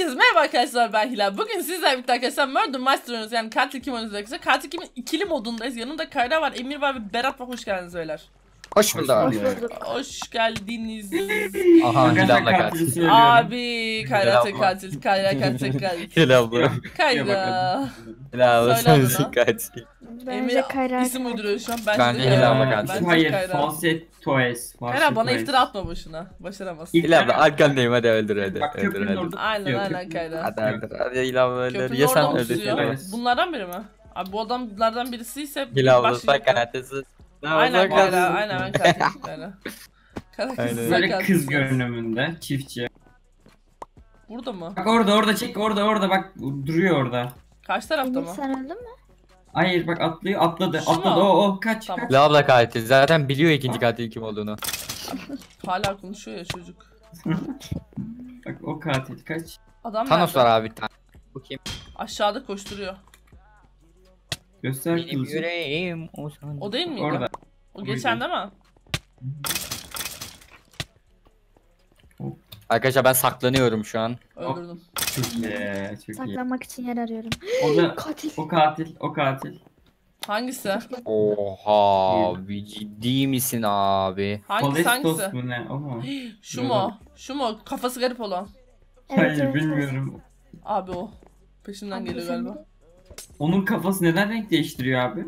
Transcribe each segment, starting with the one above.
Herkese merhaba arkadaşlar ben Hilal. Bugün sizlerle birlikte arkadaşlar Murder Master oynuyoruz. Yani katil kim oynuyoruz arkadaşlar. Katil kimin ikili modundayız. Yanımda Kayra var, Emir var ve Berat var. Hoş geldiniz beyler. Hoş bulduk. Hoş bulduk. Hoş geldiniz. Aha Hilal'la katil. Abi var. katil. Kayra katil katil. Hilal bu. Kayra. Hilal sensin katil. Emir Bence Kayra isim uyduruyor şu an. Bence Bence de Hilal Kayra. bakalım. Bence Hayır, Kayra. false toys. Kayra bana iftira atma boşuna. Başaramazsın. İlk- Hilal abla arkandayım hadi öldür hadi. Bak Öldür köprünün hadi. orada Aynen aynen Kayra. Hadi öldür hadi Hilal öldür. Köprünün Ya orada sen öldür. Bunlardan biri mi? Abi bu adamlardan birisi ise Hilal abla başlayacak. sen katilsiz. Aynen. Kayra, aynen ben katil Böyle katil. kız görünümünde çiftçi. Burada mı? Bak orada orada çek orada orada bak duruyor orada. Karşı tarafta mı? sen öldün mü? Hayır bak atlıyor atladı Şu atladı mu? o o kaç Tamam. kaç. Hilal abla katil. Zaten biliyor ikinci katil kim olduğunu. Hala konuşuyor ya çocuk. Bak o katil kaç. Adam Thanos nerede? var abi bir tane. Bu kim? Aşağıda koşturuyor. Göster Benim kılıcı. yüreğim o sana. O değil miydi? Orada. O geçen değil mi? Arkadaşlar ben saklanıyorum şu an. Öldürdüm. Çok iyi çok iyi. Saklanmak için yer arıyorum. O da Katil. o katil o katil. Hangisi? Oha bir ciddi misin abi? Hangisi Palestos hangisi? mu ne o mu? Şu mu? Şu mu? Kafası garip olan. Evet, Hayır evet, bilmiyorum. Abi o. Peşinden geliyor galiba. Onun kafası neden renk değiştiriyor abi?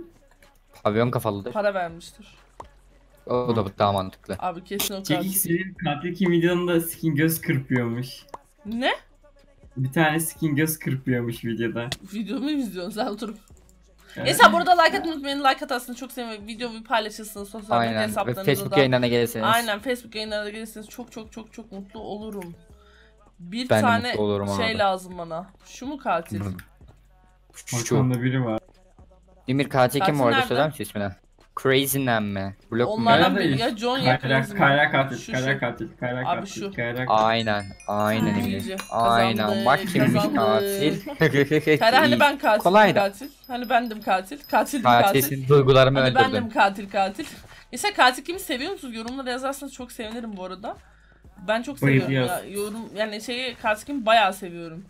Pavyon kafalıdır. Para vermiştir. O da daha mantıklı. Abi kesin o Çekik katil. senin katil kim videonda skin göz kırpıyormuş. Ne? Bir tane skin göz kırpıyormuş videoda. Videomu izliyorsun sen oturup. Evet. Burada like atmayı unutmayın. Like atarsınız çok sevinirim. Videoyu paylaşırsınız sosyal medya Aynen. Hesaplarınızda Facebook da. yayınlarına gelirseniz. Aynen Facebook yayınlarına gelirseniz çok çok çok çok mutlu olurum. Bir Ben de tane mutlu olurum şey abi. lazım bana. Şu mu katil? Şu. Arkamda biri var. Demir katil kim Katil orada nerede? söyler misin ismini? Crazy'nen mi? Blok mu? Onlardan biri ya John ya Kayra, Crazy kayra katil, Şu, kayra şu. katil, kayra Abi katil, şu. kayra katil. Aynen. Aynen Ay. Emir. İyice. Aynen. Kazandık, Bak kimmiş kazandık. katil. Kayra hani ben katil Kolay da. katil. Hani bendim katil. Katildim katil. Katilsin. Duygularımı Hani öldürdün. bendim katil katil. Mesela katil kimi seviyor musunuz? Yorumlara yazarsanız çok sevinirim bu arada. Ben çok seviyorum ya. Yorum yani şeyi katil kimi bayağı seviyorum.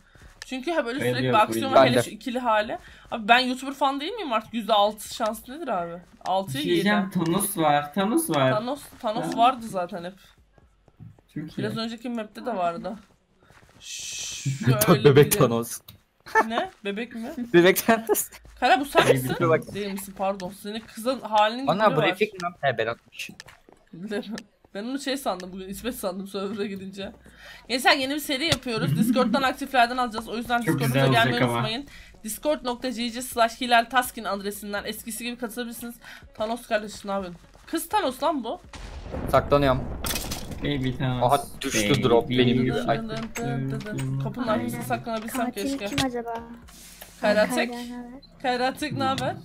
Çünkü ha böyle sürekli bir aksiyon var bayılıyoruz. hele Ben şu ikili hali. Abi ben YouTuber falan değil miyim artık? %6 şans nedir abi? Bir 6'ya şey 7. diyeceğim, Thanos var, Thanos var. Thanos, Thanos Ha. vardı zaten hep. Çok iyi. Biraz önceki map'te de vardı. Şöyle Bebek Thanos. Ne? Bebek mi? Bebek Thanos. Kara bu sen misin? Değil misin? Pardon. Senin kızın halinin Ana gibi var. briefing mi? He Berat'mış. Bilirim. Ben onu şey sandım bugün İsmet sandım server'a gidince. Gençler yeni bir seri yapıyoruz. Discord'dan aktiflerden alacağız. O yüzden Discord'umuza gelmeyi unutmayın. Discord.gg slash Hilal Taskin adresinden eskisi gibi katılabilirsiniz. Thanos kardeş ne yapıyorsun? Kız Thanos lan bu. Saklanıyorum. Baby Thanos. Aha, düştü Baby. drop benim gibi. Ay. Kapının arkasına saklanabilsem Katil keşke. kim acaba? Kayra Ben Tek. Kayra'dan haber. Kayra Tek ne haber?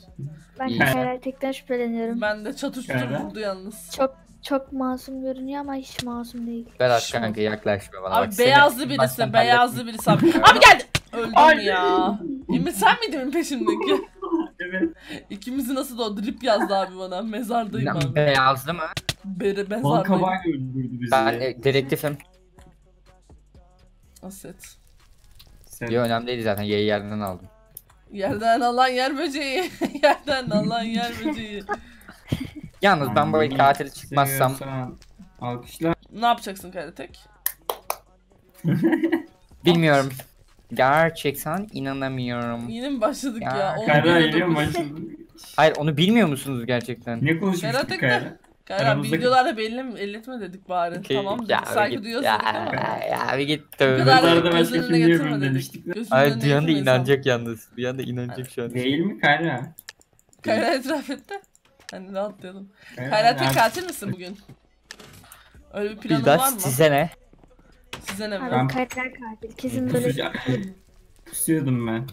Ben İyi. Kayra Tek'ten şüpheleniyorum. Ben de çatıştır vurdu yalnız. Çok çok masum görünüyor ama hiç masum değil. Berat Şu- kanka yaklaşma bana. Abi Bak beyazlı birisi, beyazlı birisi abi. Abi geldi. Öldüm Ay. ya. Emir sen miydin peşimdeki? Evet. İkimizi nasıl da o drip yazdı abi bana. Mezardayım abi. Beyazlı mı? Bere mezardayım. kabağı öldürdü bizi. Ben e, dedektifim. Aset. Sen- Yo önemli değil zaten. Y'yi yerden aldım. Yerden alan yer böceği. Yerden alan yer böceği. Yalnız ben Ay, katil çıkmazsam Alkışlar. Ne yapacaksın Karatek? bilmiyorum. Gerçekten inanamıyorum. Yine mi başladık ya? Ya, dokuz. maçı. Hayır onu bilmiyor musunuz gerçekten? Ne konuşmuştuk Karatek Kayra? videolarda belli mi? Elletme dedik bari. Okey, Tamam dedik. ya, Saygı git- duyuyoruz ya, ama. Ya bir git. Mezarda da başka mu dedik. demiştik Hayır duyan da inanacak yalnız. Duyan da inanacak şu an. Değil mi Kayra? Kayra etraf etti. Hani rahatlayalım. Kayra tek ben- katil misin bugün? Öyle bir planın var mı? size ne? Size ne mi? Abi Kayra katil. Kesin böyle Pusucu- Pusuyordum ben.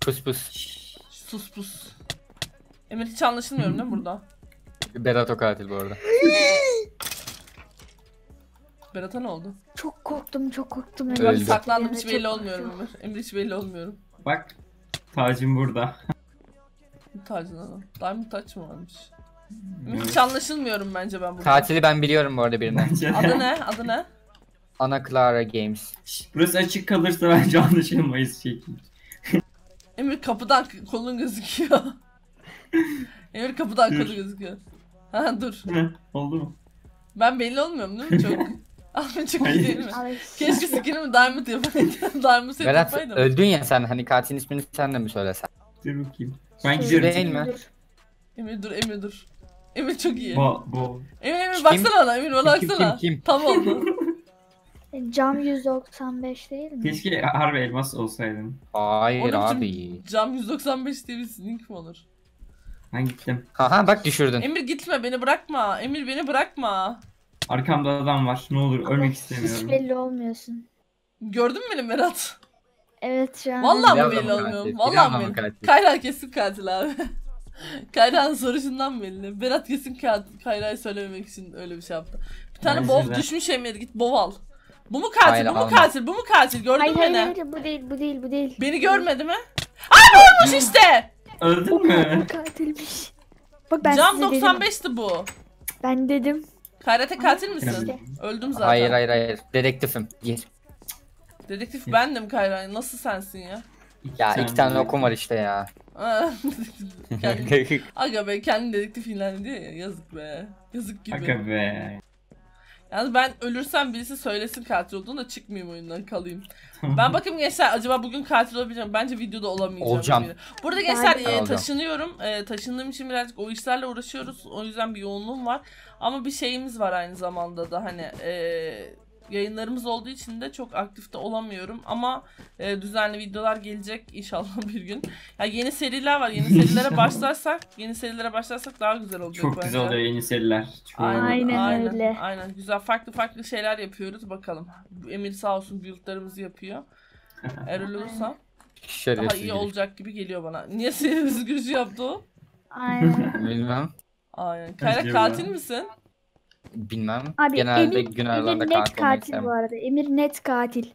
Pus pus. Sus pus. Emir hiç anlaşılmıyorum değil mi burada? Berat o katil bu arada. Berat'a ne oldu? çok korktum çok korktum. Bak Öldü. saklandım hiç belli olmuyorum Emir. Emir hiç belli olmuyorum. Bak. Tacım burada. Bu tacına da. Diamond taç mı varmış? Emir hiç anlaşılmıyorum bence ben burada. Katili ben biliyorum bu arada birine. Adı ne? Adı ne? Ana Clara Games. Burası açık kalırsa bence anlaşılmayız şekil. Emir kapıdan kolun gözüküyor. Emir kapıdan Dur. kolu gözüküyor. Ha dur. Heh, Oldu mu? Ben belli olmuyorum değil mi çok? Abi çok iyi değil mi? Keşke skinimi Diamond yapaydım. Diamond set Berat yapaydım. öldün ya sen hani katilin ismini sen de mi söylesen? Dur bakayım. Ben gidiyorum. Değil mi? Emir dur Emir dur. Emir çok iyi. Bo, bo. Emir Emir Kim? baksana bana Emir bana Kim, kim, baksana. kim, kim? Tam oldu. Cam 195 değil mi? Keşke harbi elmas olsaydın. Hayır Onun için- abi. Cam 195 diye bir link mi olur? Ben gittim. Haha bak düşürdün. Emir gitme beni bırakma. Emir beni bırakma. Arkamda adam var. Ne olur ölmek Hiç istemiyorum. belli olmuyorsun. Gördün mü beni Berat? Evet şu an. Vallahi mı belli olmuyor? Vallahi mı belli? Kayra kesin katil abi. Kayra'nın soruşundan belli. Berat kesin katil. Kayra'yı söylememek için öyle bir şey yaptı. Bir tane bov düşmüş Emir git bov al. Bu mu katil? Hayır, bu mu alma. katil? Bu mu katil? Gördün Hayır mü hayır beni? hayır bu değil bu değil bu değil. Beni görmedi mi? Ay vurmuş işte. Öldün mü? Bu katilmiş. Bak ben Cam size dedim. 95'ti bu. Ben dedim. Kayrate katil misin? İşte. Öldüm zaten. Hayır hayır hayır. Dedektifim. Gir. Dedektif bendim Kayra. Nasıl sensin ya? Ya Sen iki tane de- okum var işte ya. Kendi- Aga be kendi dedektif ilan ediyor ya yazık be. Yazık gibi. Aga be. Yalnız ben ölürsem birisi söylesin katil olduğunu da çıkmayayım oyundan kalayım. Ben bakayım gençler acaba bugün katil olabileceğim. Bence videoda olamayacağım. Olacağım. Burada gençler Ben- e, taşınıyorum. E, taşındığım için birazcık o işlerle uğraşıyoruz. O yüzden bir yoğunluğum var. Ama bir şeyimiz var aynı zamanda da hani e, yayınlarımız olduğu için de çok aktifte olamıyorum. Ama e, düzenli videolar gelecek inşallah bir gün. Ya yeni seriler var. Yeni serilere başlarsak, yeni serilere başlarsak daha güzel olacak Çok bence. güzel oluyor yeni seriler. Çok Aynen, Aynen aynen, öyle. Aynen. Güzel farklı farklı şeyler yapıyoruz bakalım. Emir sağ olsun build'larımızı yapıyor. Eğer öyle olursa daha iyi olacak gibi geliyor bana. Niye sinirimizi gülücü yaptı o? Aynen. Bilmem. Aynen. Kayra katil misin? Bilmem. Abi Genelde Emir, Emir net katil olmayı katil sevmem. bu arada. Emir net katil.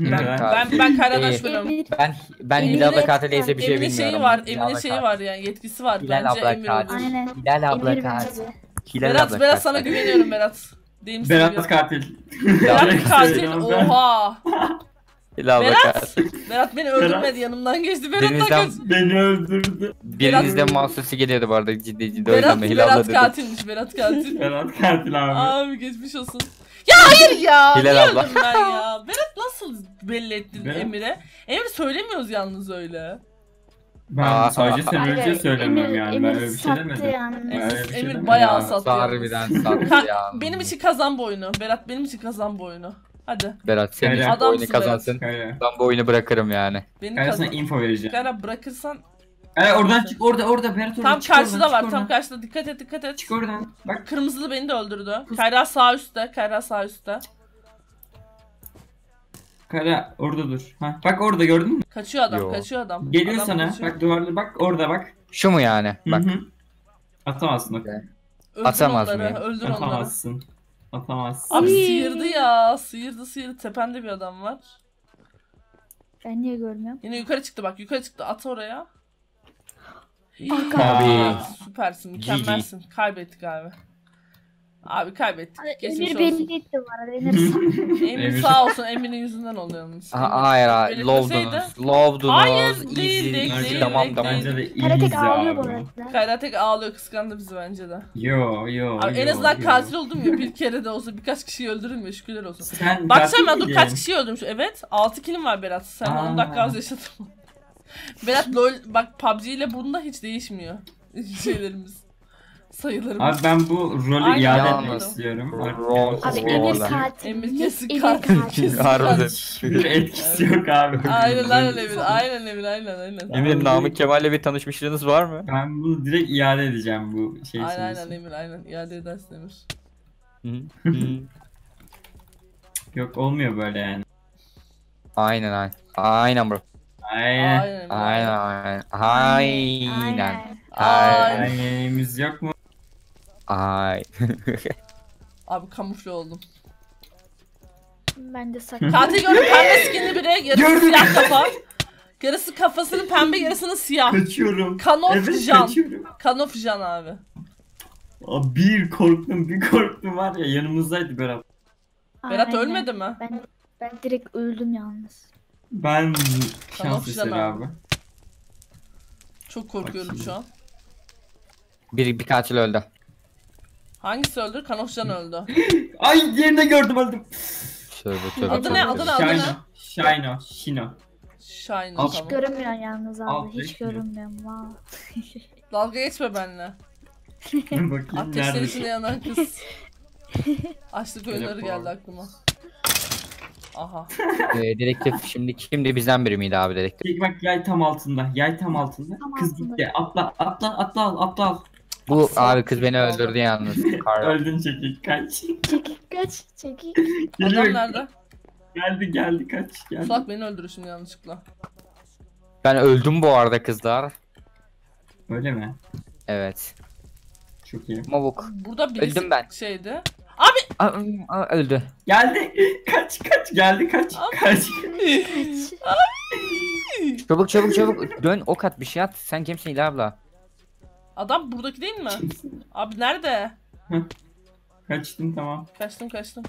Ben Ben, ben, ben Ee. Emir Ben ben Hilal abla katil değilse bir şey Emin'in bilmiyorum. şeyi var, Hilal Emin'in abla şeyi katil. var yani yetkisi var. Hilal Bence abla Emir katil. öldürür. Aynen. Hilal abla Emir katil. bence. Hilal Berat, abla Berat katil. sana güveniyorum Berat. Deyim Berat katil. Berat katil. Ben. Oha. Abla Berat. Berat beni öldürmedi yanımdan geçti. Berat da Denizden- kaç. Beni öldürdü. Birinizde mahsusi geliyordu bu arada ciddi ciddi o Berat, abla Berat dedim. katilmiş. Berat katil. Berat katil abi. Abi geçmiş olsun. Ya hayır ya. Hilal Niye abla. ben ya? Berat nasıl belli ettin Berat- Emir'e? Emir söylemiyoruz yalnız öyle. Ben Aa, sadece sen önce söylemem Emir, yani. Emir ben öyle bir şey demedim. yani. Emir, bir şey Emir bayağı Ya, sattı. Harbiden sattı ya. benim için kazan bu oyunu. Berat benim için kazan bu oyunu. Hadi. Berat senin için bu oyunu Adamsın kazansın. Kaya. Ben bu oyunu bırakırım yani. Beni Kaya sana kazan. info vereceğim. Kara bırakırsan Kaya oradan çık orada orada Berat oradan tam çık oradan, karşıda çık var. oradan. Tam karşıda. Dikkat et dikkat et. Çık oradan. Bak Kırmızılı beni de öldürdü. Kayra sağ üstte. Kayra sağ üstte. Kaya orada dur. Ha, bak orada gördün mü? Kaçıyor adam. Yo. Kaçıyor adam. Geliyor Adam sana. kaçıyor. Bak duvarda bak orada bak. Şu mu yani? Hı Bak. hı. Atamazsın o. Öldür Atamaz onları. mıyım? Öldür onları. Atamazsın. Atamazsın. Abi sıyırdı ya. Sıyırdı sıyırdı. Tepende bir adam var. Ben niye görmüyorum? Yine yukarı çıktı bak. Yukarı çıktı. At oraya. Abi. Süpersin. Mükemmelsin. Kaybettik abi. Abi kaybettik. Geçmiş Emir olsun. belli etti bu arada. Emir Emir sağ olsun. Emir'in yüzünden oluyor yalnız. Aha, hayır Lovdunuz. Lovdunuz. Hayır, değil, değil, değil, Tamam değil, tamam. Bence de Karatek ağlıyor bu abi. Kayra arada. tek ağlıyor kıskandı bizi bence de. Yo yo Abi en yo, azından yo. katil oldum ya bir kere de olsa birkaç kişiyi öldürürüm ya şükürler olsun. Sen Baksana ben dur kaç kişiyi öldürmüş. Evet 6 kilim var Berat. Sen Aa. 10 dakika az yaşadın. Berat lol bak PUBG ile bunda hiç değişmiyor şeylerimiz. Sayılarımız. Abi ben bu rolü Aynen. iade Yalnız. etmek istiyorum. Rol- Abi Emir katil. Emir Net kesin Emir katil. Harbiden. Hiçbir etkisi yok abi. Aynen aynen Emir. Aynen Emir aynen aynen. Emin Namık Kemal'le bir tanışmışlığınız var mı? Ben bunu direkt iade edeceğim bu şey Aynen aynen. Emir aynen. İade edersin Emir. Yok olmuyor böyle yani. aynen aynen. Aynen bro. Aynen. Aynen Emir. Aynen aynen. Aynen. Aynen. Aynen. Aynen. yok mu? Ay. Abi kamufle oldum. Ben de sakın. Katil gördüm pembe skinli biri. Yarısı Gördüm. siyah kafa. Yarısı kafasının pembe yarısının siyah. Kaçıyorum. Kanof evet Jan. kaçıyorum. Kanof Jan abi. Aa, bir korktum bir korktum var ya yanımızdaydı Berat. Berat Aynen. ölmedi mi? Ben ben direkt öldüm yalnız. Ben şans eseri Şenay. abi. Çok korkuyorum Bakayım. şu an. Bir, bir katil öldü. Hangisi öldü? Kanofcan öldü. Ay yerinde gördüm öldüm. Tövbe tövbe. Adı ne, adı ne, adı ne? Shino. Shino. Shino. Hiç tamam. görünmüyor yalnız abi. Alt Hiç mi? görünmüyorum. Vav. Dalga geçme benimle. Bakayım Ateşler nerede? içinde yanan kız. Açlık oyunları geldi aklıma. Aha. Ee, dedektif şimdi kimdi bizden biri miydi abi dedektif? Bak yay tam altında. Yay tam altında. Tam Kız altında. gitti. Atla atla atla al atla al. Bu Salak abi kız beni öldürdü yalnız. Öldün çekik kaç. Çekik kaç. Çekik. Geliyor. Adam nerede? Geldi geldi kaç geldi. Sulak beni öldürür şimdi yanlışlıkla. Ben öldüm bu arada kızlar. Öyle mi? Evet. Çok iyi. Mavuk. Burada birisi Öldüm ben. şeydi. Aa, aa, öldü. Geldi. Kaç kaç geldi kaç. Kaç. Kaç. Çabuk çabuk çabuk. Dön ok at bir şey at. Sen kimsin İlha abla? Adam buradaki değil mi? Abi nerede? Kaçtın tamam. Kaçtım kaçtım.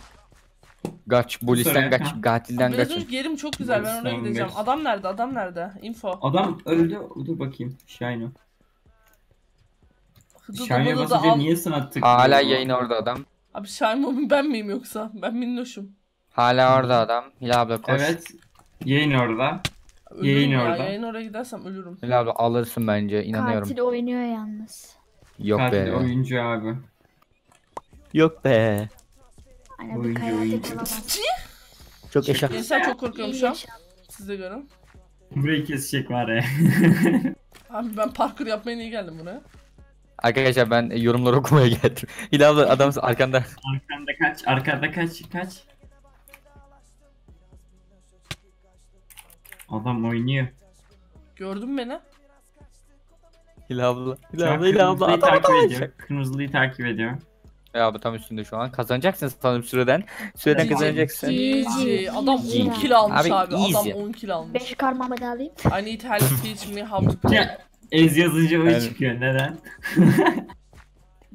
Kaç. Polisten kaç. Katilden Biraz kaç. önce yerim çok güzel ben oraya gideceğim. kaç. Adam nerede? Adam nerede? Info. Adam öldü. Dur bakayım. Shino. Da basınca niye sana tıklıyor? Hala yayın orada adam. Abi Shine ben miyim yoksa? Ben minnoşum. Hala orada adam. Hilal abla koş. Evet. Yayın orada. Ölürüm Yayın ya. orada. Yayın oraya gidersem ölürüm. Hilal abla alırsın bence inanıyorum. Katil oynuyor yalnız. Yok Katil be. oyuncu abi. Yok be. Hani bir Oyuncu, oyuncu. Çok eşya. Gençler çok korkuyorum şu an. yaşam. Siz de görün. Burayı kesecek var ya. Abi ben parkur yapmaya niye geldim buraya? Arkadaşlar ben yorumları okumaya geldim. Hilal abla adam arkanda. Arkanda kaç. Arkada kaç. Kaç. Adam oynuyor. Gördün mü beni? Hilal abla. Hilal abla. Hilal abla. Adam takip adam. ediyor. Kırmızılıyı takip ediyor. Hilal abla tam üstünde şu an. Kazanacaksın sanırım süreden. Süreden kazanacaksın. GG. Adam 10 GG. kill almış Abi, abi. Adam easy. 10 kill almış. 5 karmamı da alayım. I need help teach me how to play. Ya, Ez yazınca o Yani- çıkıyor. Neden?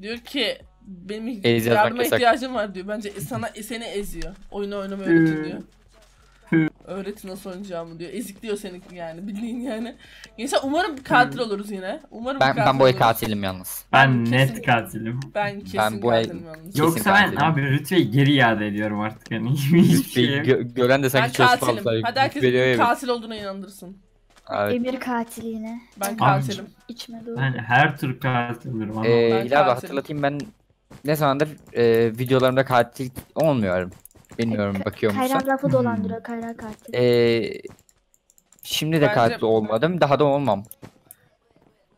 Diyor ki benim yardıma ihtiyacım var diyor. Bence sana seni eziyor. Oyunu oynamayı öğretin diyor. Öğretin nasıl oynayacağımı diyor. Ezikliyor seni yani bildiğin yani. Gençler umarım katil oluruz yine. Umarım Ben katil ben bu oluruz. katilim yalnız. Ben kesin- net katilim. Ben kesin Ben bu katilim yalnız. Kesin Yoksa ben katilim. abi rütbeyi geri iade ediyorum artık. Yani hiçbir şey. Gö- gören de Ben sanki çok katilim. fazla Hadi herkes katil olduğuna inandırsın. Evet. Emir katil yine. Ben katilim. İçme doğru. Ben her tur katil olurum. Ee, Ben katilim. hatırlatayım ben ne zamandır e, videolarımda katil olmuyorum. Bilmiyorum Ka- bakıyor musun? Kayran lafı dolandırıyor. Kayran katil. Ee, şimdi de Bence- katil olmadım. Daha da olmam.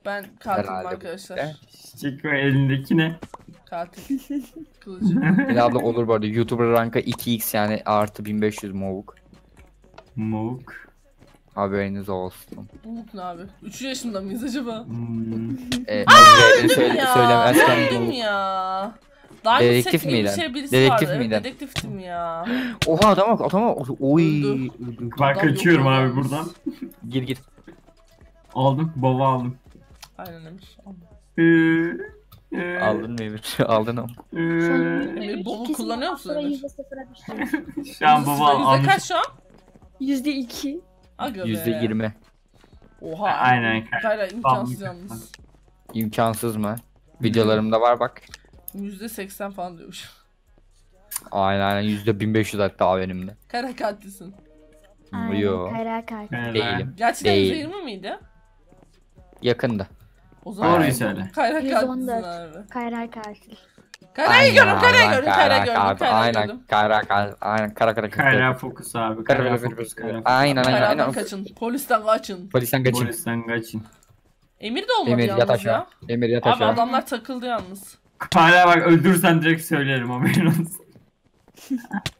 Ben katilim Herhalde bu arkadaşlar. işte. Çek o elindeki ne? Katil. Kılıcı. Abla olur bu arada. YouTuber rankı 2x yani artı 1500 movuk. Mok. Haberiniz olsun. Buluk ne abi? 3 yaşında mıyız acaba? Hmm. Ee, Nazlı'ya söyle, ya, söylemezken öldüm bu- ya. Diamond Dedektif miydin? şey birisi Dedektif vardı. Evet, miydin? dedektiftim ya. Oha adama adama oy. Öldü. Ben Adam kaçıyorum yok abi buradan. Gir gir. Aldım. Baba aldım. Aynen Emir. Ee, ee, Aldın mı Emir? Aldın ama. ee, Emir, bolu kullanıyor musun Emir? yüzde düştü. Şu an baba Yüzde almış. kaç şu an? Yüzde iki. Aga be. %20. Oha. Aynen. Kayra imkansız Tamam. yalnız. İmkansız mı? Videolarımda var bak. Yüzde seksen falan diyormuş. Aynen aynen %1500 hatta benim de. Kayra katilsin. Aynen. Yo. Kayran katil. Değilim. Gerçekten Değil. yüzde miydi? Yakında. O zaman Doğruyu söyle. Kayra katilsin 114. abi. Kayran katil. Gördüm, Kayra'yı aynen, gördüm, Kayra'yı gördüm, kara- Kayra'yı Aynen gördüm. kara kara aynen kara kara Kayra fokus abi. Kara kara fokus. kara-. Aynen aynen aynen. kaçın. Polisten kaçın. Polisten kaçın. Polisten kaçın. Emir de olmadı Emir yalnız yat ya. aşağı. Emir yat Abi adamlar takıldı yalnız. Kayra bak öldürsen direkt söylerim haberin olsun.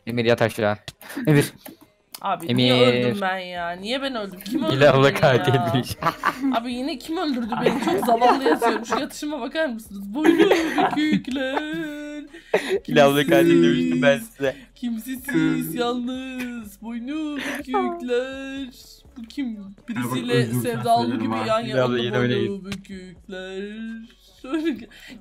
Emir yat aşağı. Emir. Abi niye Emir. öldüm ben ya? Niye ben öldüm? Kim öldürdü İlahla beni ya? etmiş. Abi yine kim öldürdü beni? Çok zavallı yazıyorum. Şu yatışıma bakar mısınız? Boynum bükükler. İlahla katil demiştim ben size. Kimsesiz yalnız. Boynum bükükler. Bu kim? Birisiyle sevdalı gibi yan Ya yana olmalı bükükler.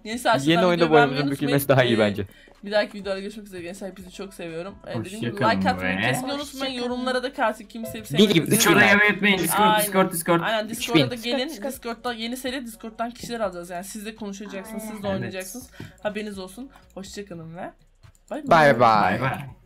Neyse arkadaşlar Yeni oyunda oyunun bükülmesi daha iyi bence. Bir dahaki videoda görüşmek üzere gençler. Hepinizi çok seviyorum. Ee, dediğim gibi Hoşçakalın like atmayı kesinlikle unutmayın. Yorumlara da gibi, sevmediğinizi üç Discord'a bin. gelmeyi unutmayın. Discord. Discord, Discord. Aynen. Discord'a da gelin. Discord. Discord'da yeni seri Discord'dan kişiler alacağız. Yani siz de konuşacaksınız, siz de oynayacaksınız. Haberiniz olsun. Hoşçakalın ve bay Bye bye. Bay bay.